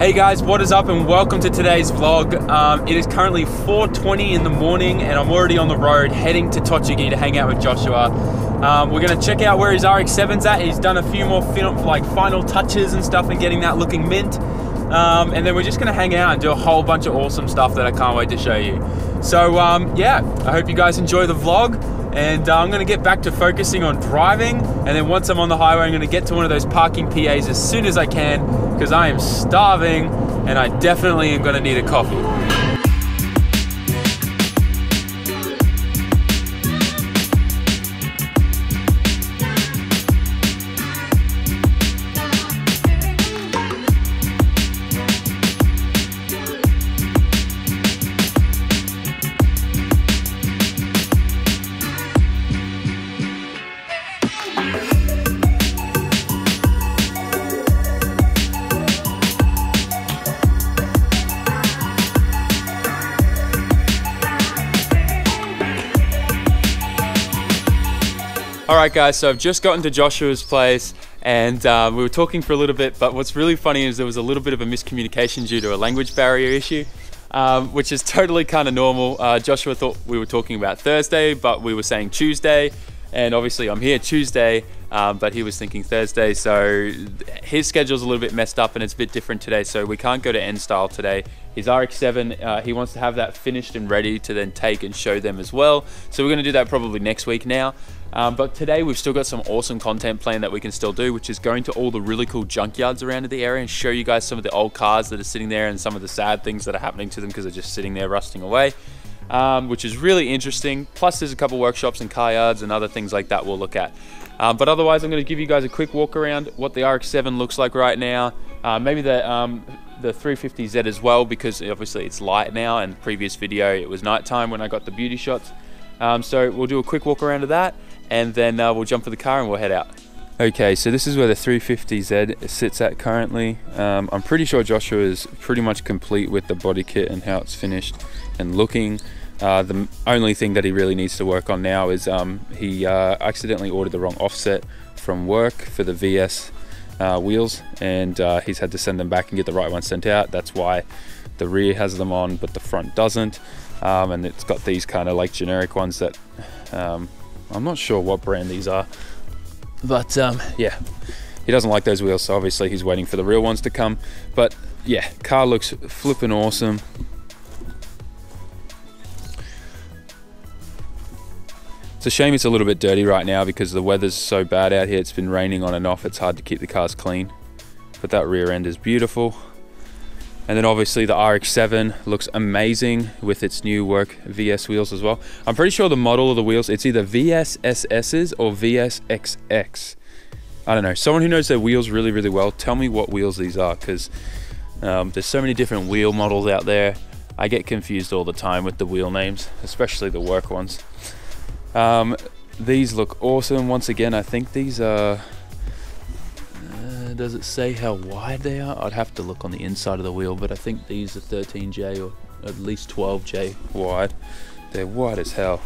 Hey guys, what is up and welcome to today's vlog. Um, it is currently 4.20 in the morning and I'm already on the road heading to Tochigi to hang out with Joshua. Um, we're gonna check out where his RX-7's at. He's done a few more like final touches and stuff and getting that looking mint. Um, and then we're just gonna hang out and do a whole bunch of awesome stuff that I can't wait to show you. So um, yeah, I hope you guys enjoy the vlog and uh, I'm gonna get back to focusing on driving and then once I'm on the highway I'm gonna get to one of those parking PAs as soon as I can because I am starving and I definitely am gonna need a coffee. All right, guys, so I've just gotten to Joshua's place and uh, we were talking for a little bit, but what's really funny is there was a little bit of a miscommunication due to a language barrier issue, um, which is totally kind of normal. Uh, Joshua thought we were talking about Thursday, but we were saying Tuesday, and obviously I'm here Tuesday, um, but he was thinking Thursday, so his schedule's a little bit messed up and it's a bit different today, so we can't go to N style today. His RX-7, uh, he wants to have that finished and ready to then take and show them as well. So we're gonna do that probably next week now. Um, but today we've still got some awesome content planned that we can still do, which is going to all the really cool junkyards around the area and show you guys some of the old cars that are sitting there and some of the sad things that are happening to them because they're just sitting there rusting away, um, which is really interesting. Plus there's a couple workshops and car yards and other things like that we'll look at. Um, but otherwise I'm going to give you guys a quick walk around what the RX-7 looks like right now. Uh, maybe the um, the 350Z as well because obviously it's light now and previous video it was nighttime when I got the beauty shots. Um, so we'll do a quick walk around of that and then uh, we'll jump for the car and we'll head out. Okay, so this is where the 350Z sits at currently. Um, I'm pretty sure Joshua is pretty much complete with the body kit and how it's finished and looking. Uh, the only thing that he really needs to work on now is um, he uh, accidentally ordered the wrong offset from work for the VS uh, wheels and uh, he's had to send them back and get the right one sent out. That's why the rear has them on but the front doesn't. Um, and it's got these kind of like generic ones that um, I'm not sure what brand these are, but um, yeah, he doesn't like those wheels, so obviously he's waiting for the real ones to come. But yeah, car looks flipping awesome. It's a shame it's a little bit dirty right now because the weather's so bad out here. It's been raining on and off. It's hard to keep the cars clean. But that rear end is beautiful. And then obviously the RX-7 looks amazing with its new work VS wheels as well. I'm pretty sure the model of the wheels, it's either VSSS's or VSXX. I don't know. Someone who knows their wheels really, really well, tell me what wheels these are because um, there's so many different wheel models out there. I get confused all the time with the wheel names, especially the work ones. Um, these look awesome. Once again, I think these are does it say how wide they are? I'd have to look on the inside of the wheel, but I think these are 13J or at least 12J wide. They're wide as hell.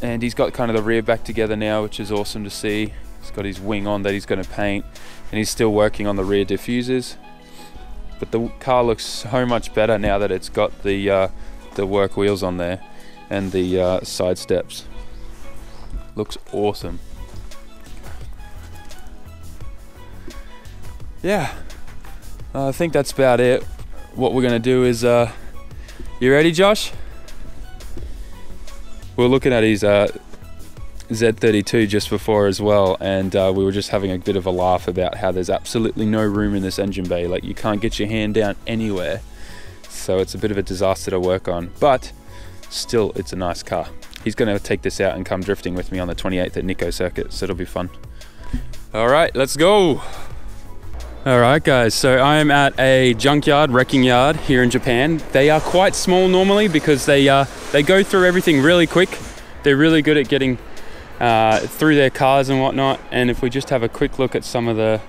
And he's got kind of the rear back together now, which is awesome to see. He's got his wing on that he's going to paint, and he's still working on the rear diffusers. But the car looks so much better now that it's got the uh, the work wheels on there and the uh, side steps. Looks awesome. yeah, uh, I think that's about it. What we're gonna do is, uh, you ready, Josh? We are looking at his uh, Z32 just before as well, and uh, we were just having a bit of a laugh about how there's absolutely no room in this engine bay. Like you can't get your hand down anywhere, so it's a bit of a disaster to work on. But still, it's a nice car. He's going to take this out and come drifting with me on the 28th at Nikko Circuit, so it'll be fun. All right, let's go. All right guys, so I am at a junkyard, wrecking yard here in Japan. They are quite small normally because they, uh, they go through everything really quick. They're really good at getting uh, through their cars and whatnot. And if we just have a quick look at some of the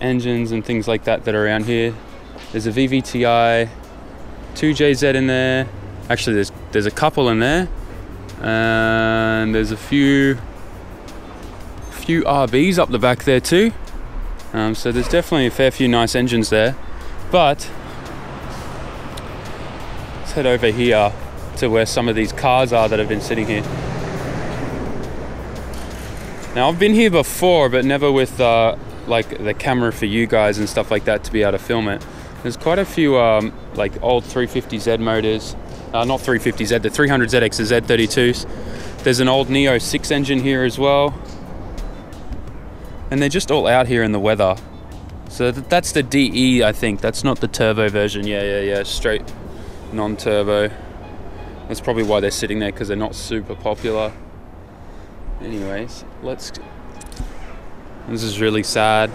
engines and things like that that are around here. There's a VVTi, 2JZ in there. Actually, there's, there's a couple in there. And there's a few, few RBs up the back there too. Um, so there's definitely a fair few nice engines there. But let's head over here to where some of these cars are that have been sitting here. Now I've been here before, but never with uh, like the camera for you guys and stuff like that to be able to film it. There's quite a few um, like old 350Z motors, uh, not 350Z, the 300ZX, the Z32s. There's an old Neo 6 engine here as well. And they're just all out here in the weather. So th- that's the DE, I think. That's not the turbo version. Yeah, yeah, yeah. Straight non-turbo. That's probably why they're sitting there because they're not super popular. Anyways, let's. This is really sad.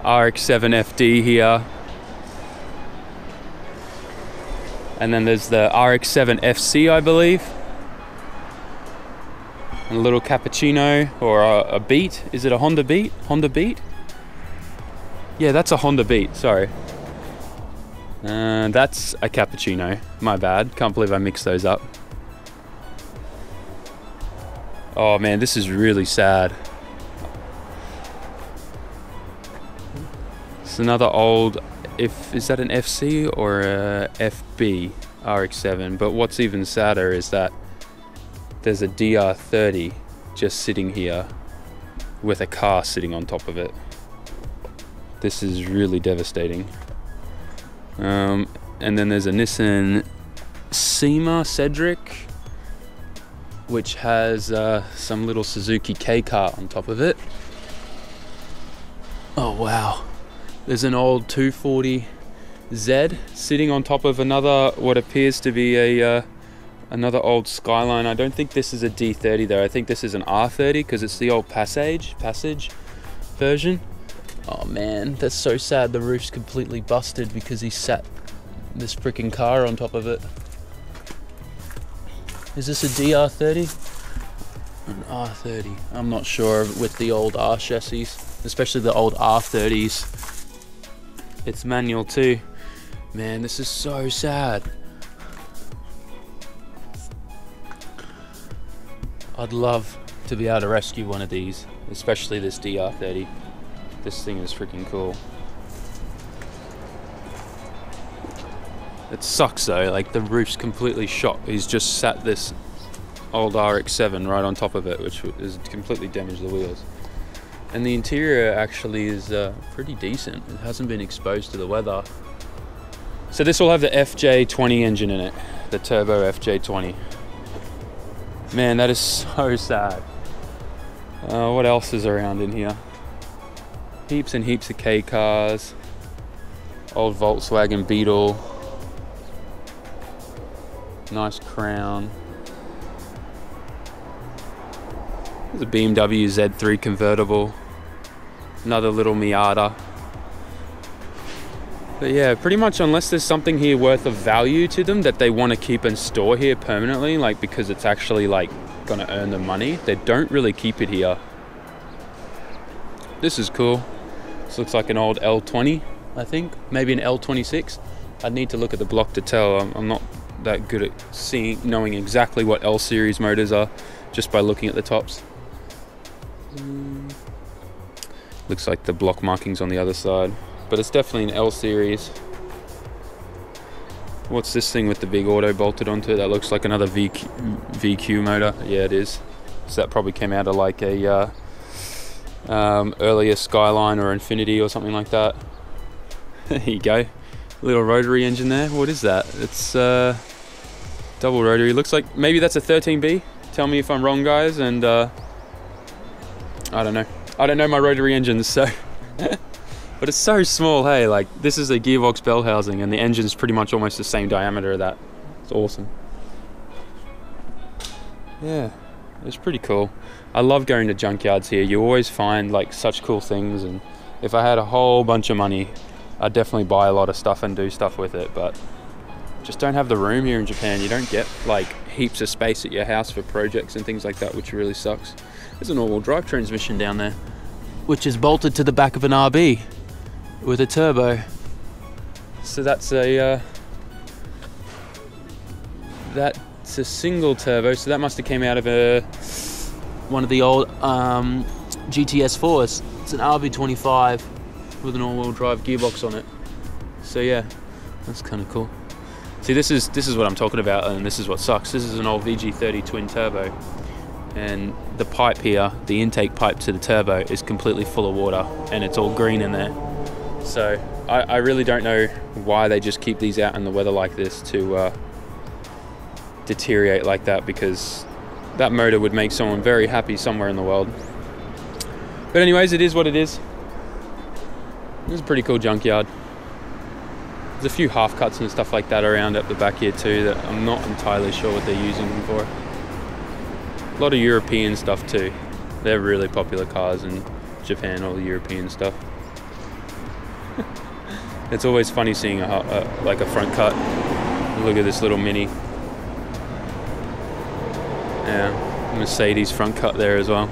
RX-7 FD here. And then there's the RX-7 FC, I believe. And a little cappuccino or a, a Beat. Is it a Honda Beat? Honda Beat? Yeah, that's a Honda Beat. Sorry. Uh, that's a cappuccino. My bad. Can't believe I mixed those up. Oh man, this is really sad. It's another old. If is that an FC or a FB RX-7? But what's even sadder is that there's a DR30 just sitting here with a car sitting on top of it. This is really devastating. Um, and then there's a Nissan Cima Cedric, which has uh, some little Suzuki K car on top of it. Oh wow. There's an old 240Z sitting on top of another, what appears to be a uh, another old Skyline. I don't think this is a D30 though. I think this is an R30 because it's the old Passage Passage version. Oh man, that's so sad. The roof's completely busted because he sat this freaking car on top of it. Is this a DR30? An R30. I'm not sure with the old R chassis, especially the old R30s. It's manual too. Man, this is so sad. I'd love to be able to rescue one of these, especially this DR30. This thing is freaking cool. It sucks though, like the roof's completely shot. He's just sat this old RX-7 right on top of it, which has completely damaged the wheels. And the interior actually is uh, pretty decent. It hasn't been exposed to the weather. So this will have the FJ20 engine in it, the turbo FJ20. Man, that is so sad. Uh, what else is around in here? Heaps and heaps of K cars. Old Volkswagen Beetle. Nice crown. There's a BMW Z3 convertible. Another little Miata. But yeah, pretty much unless there's something here worth of value to them that they want to keep and store here permanently, like because it's actually like gonna earn them money, they don't really keep it here. This is cool. This looks like an old L20, I think. Maybe an L26. I'd need to look at the block to tell. I'm, I'm not that good at seeing, knowing exactly what L series motors are just by looking at the tops. Mm. Looks like the block markings on the other side but it's definitely an L series. What's this thing with the big auto bolted onto it? That looks like another VQ, VQ motor. Yeah, it is. So that probably came out of like a uh, um, earlier Skyline or Infiniti or something like that. there you go. Little rotary engine there. What is that? It's uh, double rotary. Looks like maybe that's a 13B. Tell me if I'm wrong, guys. And uh, I don't know. I don't know my rotary engines, so. But it's so small, hey, like this is a gearbox bell housing and the engine's pretty much almost the same diameter of that. It's awesome. Yeah, it's pretty cool. I love going to junkyards here. You always find like such cool things and if I had a whole bunch of money, I'd definitely buy a lot of stuff and do stuff with it, but just don't have the room here in Japan. You don't get like heaps of space at your house for projects and things like that, which really sucks. There's an all-wheel drive transmission down there, which is bolted to the back of an RB with a turbo. So that's a uh, that's a single turbo. So that must have came out of a one of the old um, GTS 4s. It's an RB25 with an all-wheel drive gearbox on it. So yeah, that's kind of cool. See, this is this is what I'm talking about, and this is what sucks. This is an old VG30 twin turbo, and the pipe here, the intake pipe to the turbo, is completely full of water, and it's all green in there. So I, I really don't know why they just keep these out in the weather like this to uh, deteriorate like that, because that motor would make someone very happy somewhere in the world. But anyways, it is what it is. It's a pretty cool junkyard. There's a few half cuts and stuff like that around at the back here too that I'm not entirely sure what they're using them for. A lot of European stuff too. They're really popular cars in Japan, all the European stuff. it's always funny seeing a, a, like a front cut. Look at this little mini. Yeah, Mercedes front cut there as well.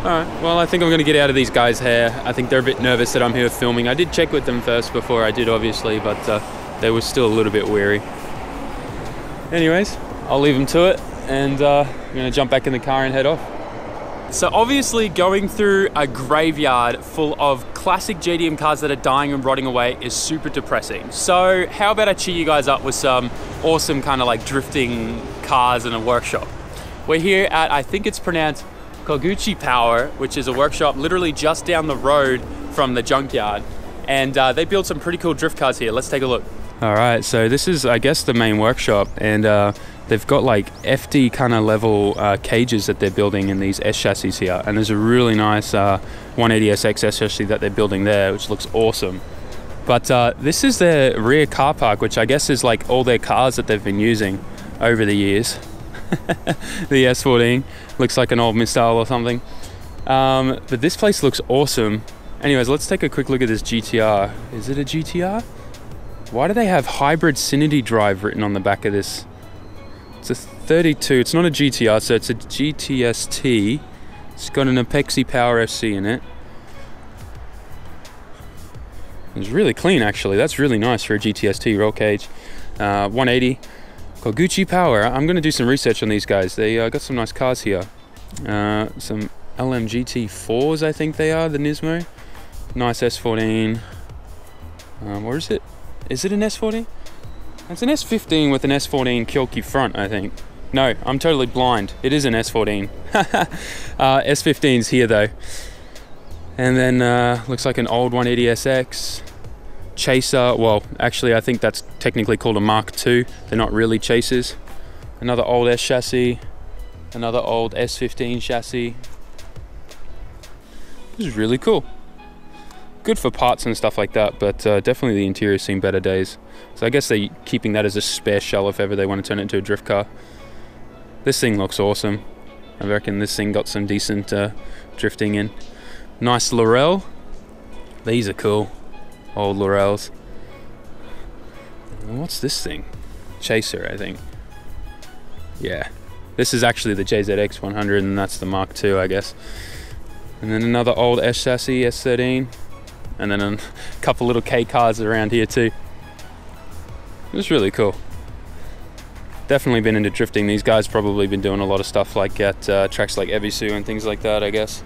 Alright, well I think I'm going to get out of these guys' hair. I think they're a bit nervous that I'm here filming. I did check with them first before I did obviously, but uh, they were still a little bit weary. Anyways, I'll leave them to it and uh, I'm to jump back in the car and head off. So obviously going through a graveyard full of classic JDM cars that are dying and rotting away is super depressing. So how about I cheer you guys up with some awesome kind of like drifting cars in a workshop. We're here at, I think it's pronounced Koguchi Power, which is a workshop literally just down the road from the junkyard. And uh, they build some pretty cool drift cars here. Let's take a look. All right, so this is, I guess, the main workshop, and uh, they've got like FD kind of level uh, cages that they're building in these S chassis here. And there's a really nice 180SX uh, S chassis that they're building there, which looks awesome. But uh, this is their rear car park, which I guess is like all their cars that they've been using over the years. the S14 looks like an old Mistral or something. Um, but this place looks awesome. Anyways, let's take a quick look at this GTR. Is it a GTR? Why do they have hybrid Cinity drive written on the back of this? It's a 32. It's not a GTR, so it's a GTST. It's got an Apexi Power FC in it. It's really clean, actually. That's really nice for a GTST roll cage. Uh, 180. Koguchi Power. I'm going to do some research on these guys. They uh, got some nice cars here. Uh, some LMGT4s, I think they are, the Nismo. Nice S14. Um, where is it? Is it an S14? It's an S15 with an S14 Kouki front, I think. No, I'm totally blind. It is an S14. uh, S15's here though. And then uh, looks like an old 180SX. Chaser, well, actually, I think that's technically called a Mark II. They're not really Chasers. Another old S chassis, another old S15 chassis. This is really cool. Good for parts and stuff like that, but uh, definitely the interior's seen better days. So I guess they're keeping that as a spare shell if ever they want to turn it into a drift car. This thing looks awesome. I reckon this thing got some decent uh, drifting in. Nice Laurel. These are cool old Laurels. What's this thing? Chaser, I think. Yeah. This is actually the JZX 100 and that's the Mark II, I guess. And then another old S chassis, S13. And then a couple little K cars around here too. It was really cool. Definitely been into drifting. These guys probably been doing a lot of stuff like at uh, tracks like Ebisu and things like that, I guess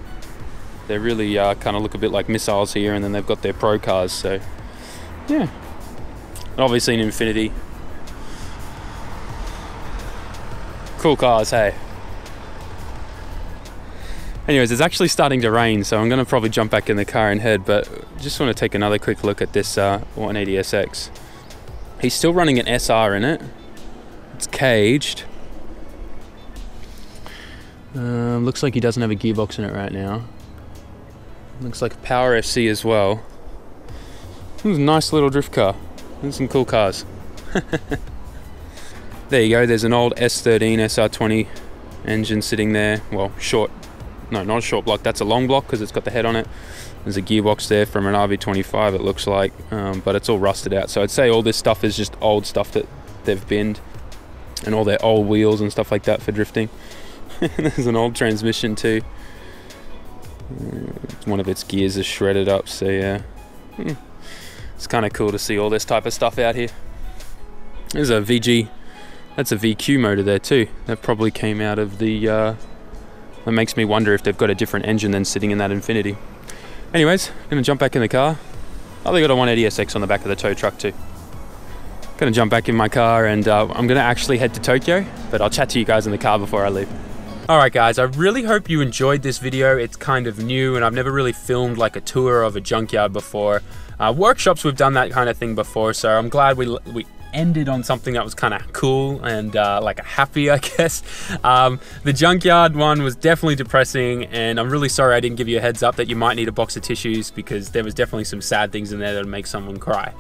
they really uh, kind of look a bit like missiles here, and then they've got their pro cars. So, yeah. And obviously, an Infiniti. Cool cars, hey. Anyways, it's actually starting to rain, so I'm going to probably jump back in the car and head, but just want to take another quick look at this uh, 180SX. He's still running an SR in it. It's caged. Uh, looks like he doesn't have a gearbox in it right now. Looks like a Power FC as well. This a nice little drift car. Some cool cars. there you go, there's an old S13 SR20 engine sitting there. Well, short, no, not a short block, that's a long block because it's got the head on it. There's a gearbox there from an RB25, it looks like, um, but it's all rusted out. So I'd say all this stuff is just old stuff that they've binned and all their old wheels and stuff like that for drifting. there's an old transmission too. One of its gears is shredded up, so yeah. Hmm. It's kind of cool to see all this type of stuff out here. There's a VG, that's a VQ motor there too. That probably came out of the, uh, that makes me wonder if they've got a different engine than sitting in that Infiniti. Anyways, gonna jump back in the car, Oh, they got a 180 SX on the back of the tow truck too. Gonna jump back in my car and uh, I'm gonna actually head to Tokyo, but I'll chat to you guys in the car before I leave. Alright guys, I really hope you enjoyed this video. It's kind of new and I've never really filmed like a tour of a junkyard before. Uh, workshops, we've done that kind of thing before, so I'm glad we, we ended on something that was kind of cool and uh, like a happy, I guess. Um, the junkyard one was definitely depressing, and I'm really sorry I didn't give you a heads up that you might need a box of tissues because there was definitely some sad things in there that would make someone cry.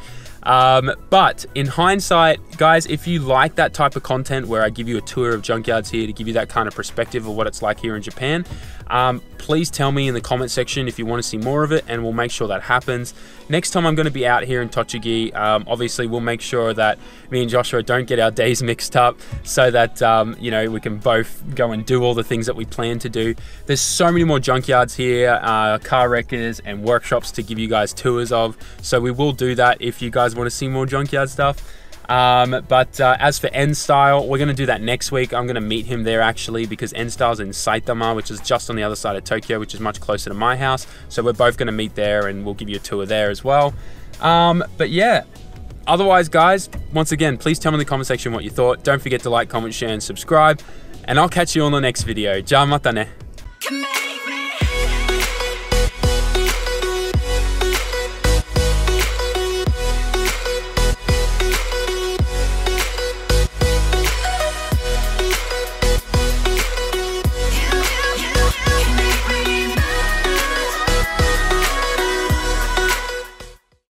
Um, but in hindsight, guys, if you like that type of content where I give you a tour of junkyards here to give you that kind of perspective of what it's like here in Japan, um, please tell me in the comment section if you want to see more of it and we'll make sure that happens. Next time I'm going to be out here in Tochigi, um, obviously we'll make sure that me and Joshua don't get our days mixed up so that, um, you know, we can both go and do all the things that we plan to do. There's so many more junkyards here, uh, car wreckers and workshops to give you guys tours of. So we will do that if you guys want to see more junkyard stuff. Um, but uh, as for N Style, we're going to do that next week. I'm going to meet him there actually because N Style's in Saitama, which is just on the other side of Tokyo, which is much closer to my house. So we're both going to meet there and we'll give you a tour there as well. Um, but yeah, otherwise, guys, once again, please tell me in the comment section what you thought. Don't forget to like, comment, share, and subscribe. And I'll catch you on the next video. Ja mata ne.